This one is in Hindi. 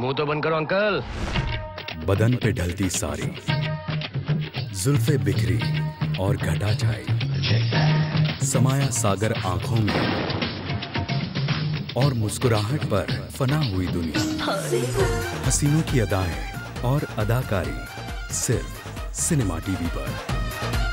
मुँह तो बंद करो अंकल। बदन पे ढलती सारी जुल्फे बिखरी और घटा जाए समाया सागर आँखों में और मुस्कुराहट पर फना हुई दुनिया। हसीनों की अदाएँ और अदाकारी सिर्फ़ सिनेमा टीवी पर।